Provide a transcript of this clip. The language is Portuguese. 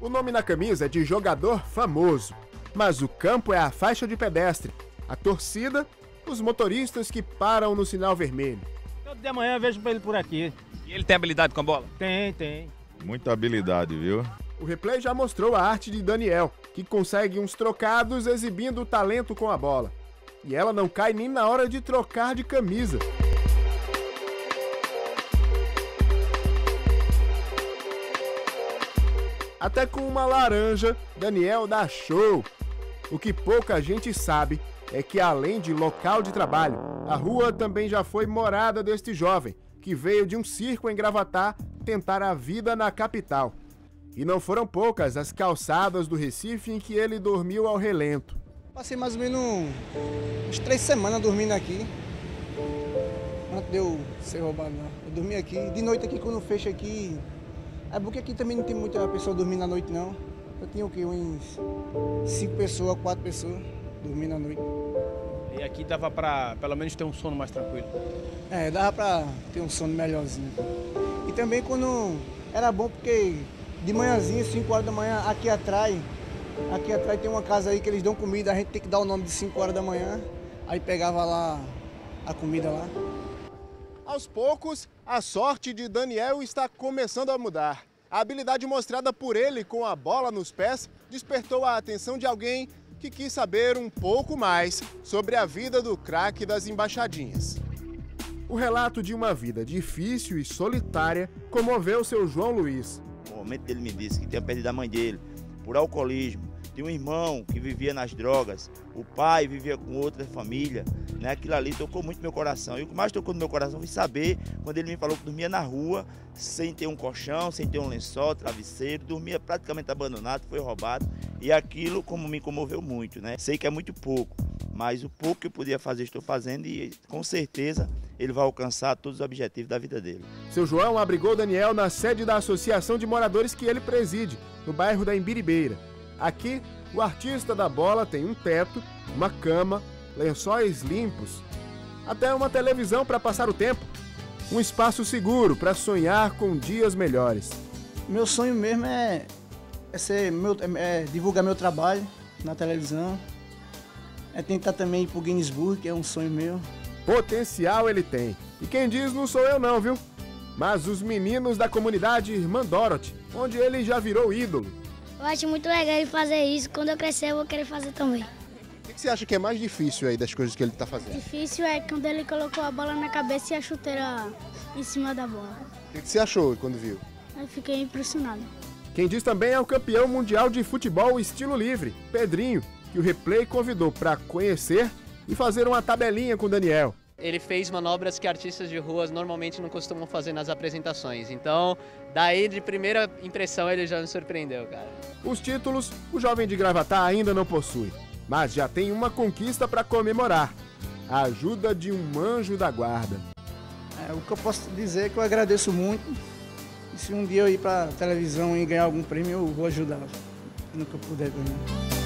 O nome na camisa é de jogador famoso, mas o campo é a faixa de pedestre, a torcida, os motoristas que param no sinal vermelho. Todo de manhã eu vejo ele por aqui. E ele tem habilidade com a bola? Tem, tem. Muita habilidade, viu? O replay já mostrou a arte de Daniel, que consegue uns trocados exibindo o talento com a bola. E ela não cai nem na hora de trocar de camisa. Até com uma laranja, Daniel dá show. O que pouca gente sabe é que, além de local de trabalho, a rua também já foi morada deste jovem, que veio de um circo em Gravatá tentar a vida na capital. E não foram poucas as calçadas do Recife em que ele dormiu ao relento. Passei mais ou menos umas três semanas dormindo aqui. Antes de eu ser roubado lá. Eu dormi aqui. De noite aqui, quando fecha aqui. É porque aqui também não tem muita pessoa dormindo à noite, não. Eu tinha o quê? Uns cinco pessoas, quatro pessoas dormindo à noite. E aqui dava pra pelo menos ter um sono mais tranquilo. É, dava pra ter um sono melhorzinho. E também quando era bom porque de manhãzinha, 5 horas da manhã, aqui atrás, aqui atrás tem uma casa aí que eles dão comida, a gente tem que dar o nome de 5 horas da manhã. Aí pegava lá a comida lá. Aos poucos, a sorte de Daniel está começando a mudar. A habilidade mostrada por ele com a bola nos pés despertou a atenção de alguém que quis saber um pouco mais sobre a vida do craque das embaixadinhas. O relato de uma vida difícil e solitária comoveu seu João Luiz. No momento ele me disse que tinha perdido a mãe dele por alcoolismo, tinha um irmão que vivia nas drogas, o pai vivia com outra família, né? Aquilo ali tocou muito meu coração. E o que mais tocou no meu coração foi saber quando ele me falou que dormia na rua, sem ter um colchão, sem ter um lençol, travesseiro, dormia praticamente abandonado, foi roubado. E aquilo como me comoveu muito, né? Sei que é muito pouco, mas o pouco que eu podia fazer estou fazendo e com certeza ele vai alcançar todos os objetivos da vida dele. Seu João abrigou Daniel na sede da associação de moradores que ele preside, no bairro da Embiribeira. Aqui, o artista da bola tem um teto, uma cama, lençóis limpos, até uma televisão para passar o tempo. Um espaço seguro para sonhar com dias melhores. Meu sonho mesmo é, é, ser meu, é divulgar meu trabalho na televisão. É tentar também ir pro Guinness Book, que é um sonho meu. Potencial ele tem. E quem diz não sou eu não, viu? Mas os meninos da comunidade Irmã Dorothy, onde ele já virou ídolo. Eu acho muito legal ele fazer isso. Quando eu crescer, eu vou querer fazer também. O que você acha que é mais difícil aí das coisas que ele tá fazendo? Difícil é quando ele colocou a bola na cabeça e a chuteira em cima da bola. O que você achou quando viu? Eu fiquei impressionado. Quem diz também é o campeão mundial de futebol estilo livre, Pedrinho, que o replay convidou para conhecer e fazer uma tabelinha com o Daniel. Ele fez manobras que artistas de ruas normalmente não costumam fazer nas apresentações. Então, daí de primeira impressão ele já me surpreendeu, cara. Os títulos o jovem de Gravatá ainda não possui, mas já tem uma conquista para comemorar: a ajuda de um anjo da guarda. É, o que eu posso dizer é que eu agradeço muito. E se um dia eu ir para televisão e ganhar algum prêmio, eu vou ajudar no que eu puder ganhar.